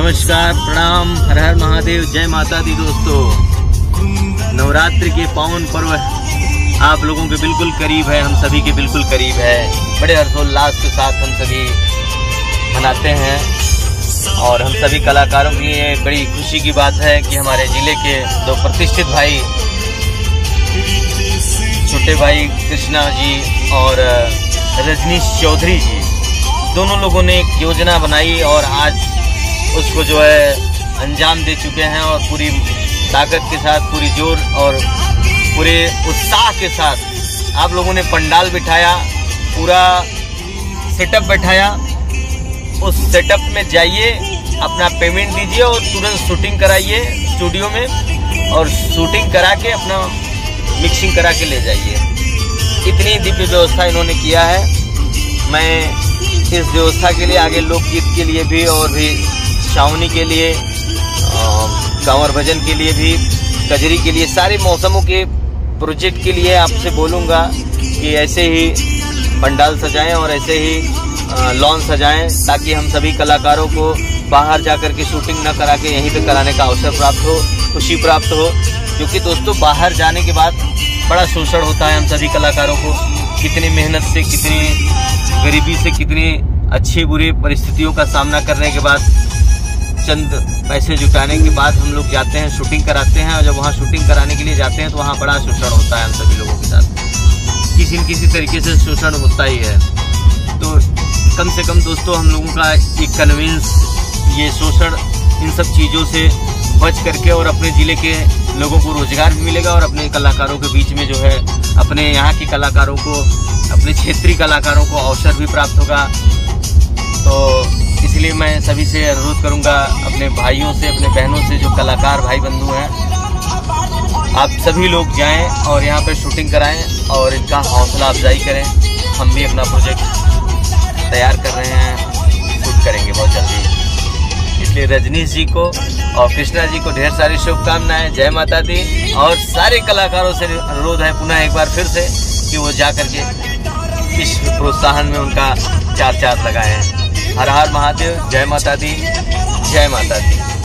नमस्कार, प्रणाम हर हर महादेव, जय माता दी दोस्तों। नवरात्रि के पावन पर्व आप लोगों के बिल्कुल करीब है, हम सभी के बिल्कुल करीब है। बड़े हर्षोल्लास के साथ हम सभी मनाते हैं और हम सभी कलाकारों के लिए बड़ी खुशी की बात है कि हमारे ज़िले के दो प्रतिष्ठित भाई, छोटे भाई कृष्णा जी और रजनीश चौधरी जी, दोनों लोगों ने एक योजना बनाई और आज उसको जो है अंजाम दे चुके हैं और पूरी ताकत के साथ, पूरी ज़ोर और पूरे उत्साह के साथ आप लोगों ने पंडाल बिठाया, पूरा सेटअप बैठाया। उस सेटअप में जाइए, अपना पेमेंट दीजिए और तुरंत शूटिंग कराइए स्टूडियो में और शूटिंग करा के अपना मिक्सिंग करा के ले जाइए। इतनी दिव्य व्यवस्था इन्होंने किया है। मैं इस व्यवस्था के लिए, आगे लोकगीत के लिए भी और भी छावनी के लिए कांवर भजन के लिए भी, कजरी के लिए, सारे मौसमों के प्रोजेक्ट के लिए आपसे बोलूँगा कि ऐसे ही पंडाल सजाएँ और ऐसे ही लॉन सजाएँ ताकि हम सभी कलाकारों को बाहर जाकर के शूटिंग न करा के यहीं पे कराने का अवसर प्राप्त हो, खुशी प्राप्त हो क्योंकि दोस्तों बाहर जाने के बाद बड़ा शोषण होता है हम सभी कलाकारों को। कितनी मेहनत से, कितनी गरीबी से, कितनी अच्छी बुरी परिस्थितियों का सामना करने के बाद चंद पैसे जुटाने के बाद हम लोग जाते हैं शूटिंग कराते हैं और जब वहाँ शूटिंग कराने के लिए जाते हैं तो वहाँ बड़ा शोषण होता है हम सभी लोगों के साथ। किसी न किसी तरीके से शोषण होता ही है। तो कम से कम दोस्तों, हम लोगों का एक कन्विंस ये शोषण इन सब चीज़ों से बच करके और अपने ज़िले के लोगों को रोज़गार भी मिलेगा और अपने कलाकारों के बीच में जो है, अपने यहाँ के कलाकारों को, अपने क्षेत्रीय कलाकारों को अवसर भी प्राप्त होगा। तो इसलिए मैं सभी से अनुरोध करूँगा अपने भाइयों से, अपने बहनों से, जो कलाकार भाई बंधु हैं, आप सभी लोग जाएँ और यहाँ पर शूटिंग कराएँ और इनका हौसला अफजाई करें। हम भी अपना प्रोजेक्ट तैयार कर रहे हैं शूट करेंगे बहुत जल्दी। इसलिए रजनीश जी को और कृष्णा जी को ढेर सारी शुभकामनाएँ, जय माता दी और सारे कलाकारों से अनुरोध है पुनः एक बार फिर से कि वो जा करके इस प्रोत्साहन में उनका चार चार लगाए। हर हर महादेव जय माता दी जय माता दी।